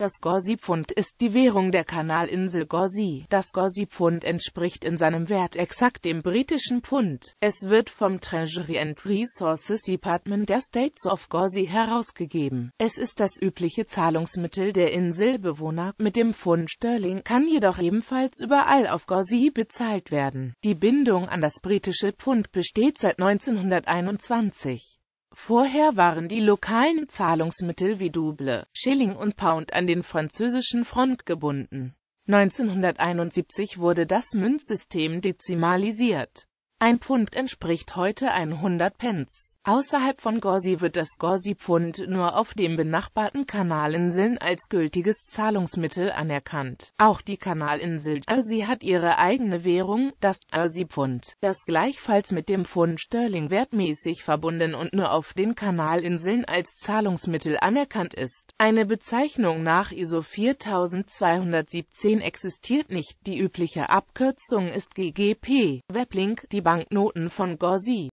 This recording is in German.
Das Gorsi-Pfund ist die Währung der Kanalinsel Gorsi. Das Gorsi-Pfund entspricht in seinem Wert exakt dem britischen Pfund. Es wird vom Treasury and Resources Department der States of Gorsi herausgegeben. Es ist das übliche Zahlungsmittel der Inselbewohner. Mit dem Pfund Sterling kann jedoch ebenfalls überall auf Gorsi bezahlt werden. Die Bindung an das britische Pfund besteht seit 1921. Vorher waren die lokalen Zahlungsmittel wie Double, Schilling und Pound an den französischen Front gebunden. 1971 wurde das Münzsystem dezimalisiert ein Pfund entspricht heute 100 Pence. Außerhalb von Gorsi wird das Gorsi-Pfund nur auf den benachbarten Kanalinseln als gültiges Zahlungsmittel anerkannt. Auch die Kanalinsel Jersey hat ihre eigene Währung, das Jersey-Pfund, das gleichfalls mit dem Pfund Sterling wertmäßig verbunden und nur auf den Kanalinseln als Zahlungsmittel anerkannt ist. Eine Bezeichnung nach ISO 4217 existiert nicht. Die übliche Abkürzung ist GGP. Weblink Die Banknoten von Gorsi